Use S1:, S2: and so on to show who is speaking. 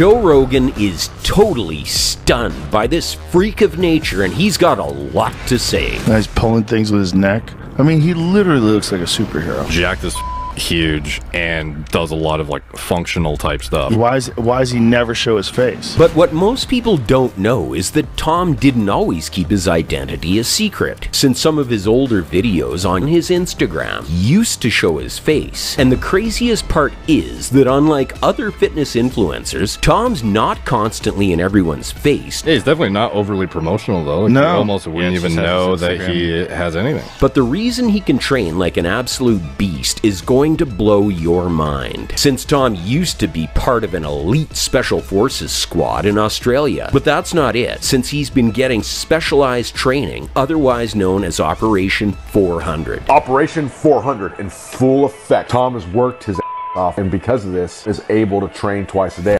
S1: Joe Rogan is totally stunned by this freak of nature, and he's got a lot to say.
S2: Now he's pulling things with his neck. I mean, he literally looks like a superhero.
S3: Jack is huge and does a lot of like functional type stuff.
S2: Why is why does he never show his face?
S1: But what most people don't know is that Tom didn't always keep his identity a secret, since some of his older videos on his Instagram used to show his face. And the craziest part is that unlike other fitness influencers, Tom's not constantly in everyone's face.
S3: Yeah, he's definitely not overly promotional though. Like,
S2: No.
S3: you almost wouldn't
S4: Yeah,
S3: even know that he has anything.
S1: But the reason he can train like an absolute beast is going to blow your mind. Since Tom used to be part of an elite special forces squad in Australia. But that's not it, since he's been getting specialized training, otherwise known as Operation 400.
S5: Operation 400 in full effect. Tom has worked his ass off, and because of this, is able to train twice a day.